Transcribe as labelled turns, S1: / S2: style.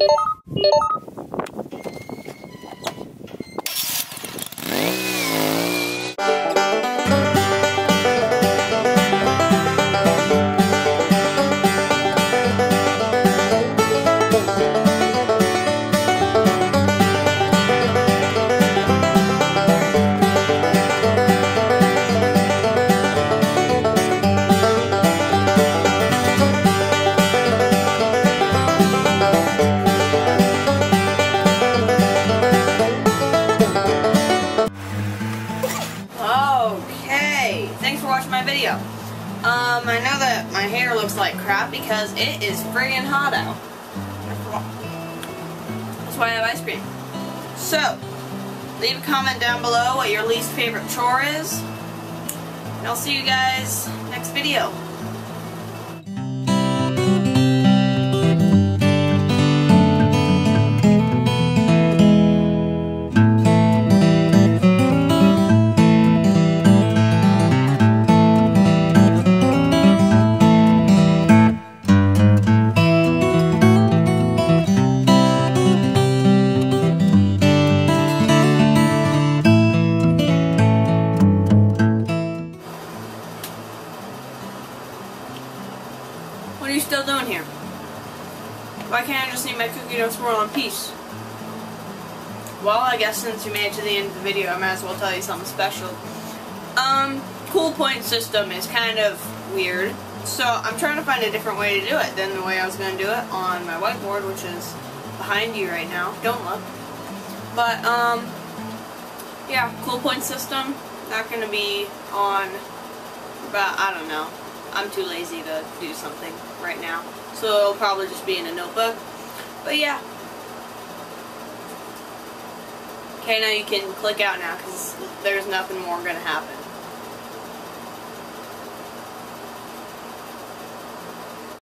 S1: Beep. Watching my video. Um, I know that my hair looks like crap because it is friggin' hot out. That's why I have ice cream. So, leave a comment down below what your least favorite chore is. And I'll see you guys next video. What are you still doing here? Why can't I just eat my cookie dough swirl in peace? Well, I guess since you made it to the end of the video, I might as well tell you something special. Um, cool point system is kind of weird. So, I'm trying to find a different way to do it than the way I was going to do it on my whiteboard, which is behind you right now. Don't look. But, um, yeah, cool point system. Not going to be on, but I don't know. I'm too lazy to do something right now. So it'll probably just be in a notebook. But yeah. Okay, now you can click out now because there's nothing more going to happen.